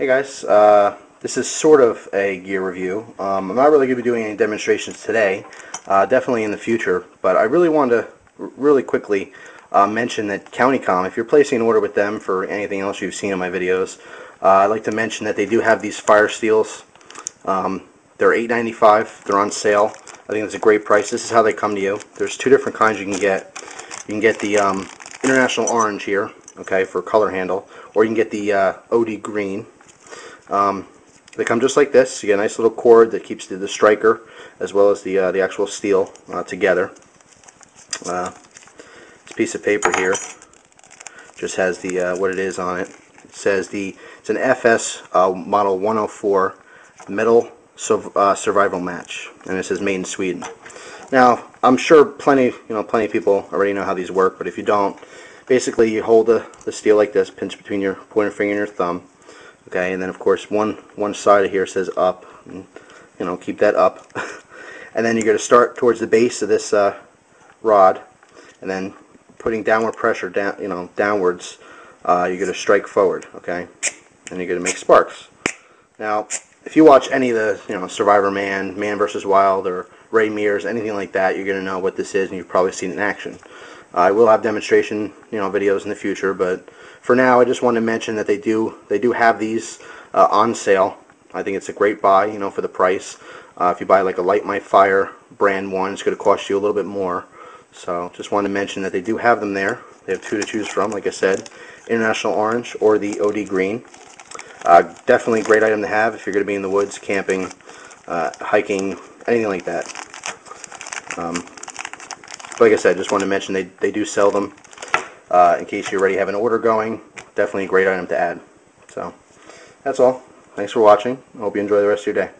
Hey guys, uh, this is sort of a gear review. Um, I'm not really going to be doing any demonstrations today, uh, definitely in the future, but I really wanted to really quickly uh, mention that CountyCom, if you're placing an order with them for anything else you've seen in my videos, uh, I'd like to mention that they do have these fire steels. Um, they're $8.95. They're on sale. I think it's a great price. This is how they come to you. There's two different kinds you can get. You can get the um, International Orange here, okay, for color handle, or you can get the uh, OD Green. Um, they come just like this. You get a nice little cord that keeps the, the striker as well as the uh, the actual steel uh, together. Uh, this piece of paper here just has the uh, what it is on it. It says the it's an FS uh, model 104 metal uh, survival match, and it says made in Sweden. Now I'm sure plenty you know plenty of people already know how these work, but if you don't, basically you hold the, the steel like this, pinch between your pointer finger and your thumb okay? And then of course one one side of here says up you know keep that up. And then you're going to start towards the base of this uh, rod and then putting downward pressure down you know downwards uh, you're going to strike forward okay? And you're going to make sparks. Now if you watch any of the you know Survivor Man Man vs Wild or Ray Mears anything like that you're going to know what this is and you've probably seen it in action I will have demonstration, you know, videos in the future, but for now, I just want to mention that they do they do have these uh, on sale. I think it's a great buy, you know, for the price. Uh, if you buy like a Light My Fire brand one, it's going to cost you a little bit more. So just want to mention that they do have them there. They have two to choose from, like I said, International Orange or the OD Green. Uh, definitely a great item to have if you're going to be in the woods, camping, uh, hiking, anything like that. Um, like I said, just wanted to mention they, they do sell them. Uh, in case you already have an order going, definitely a great item to add. So, that's all. Thanks for watching. I hope you enjoy the rest of your day.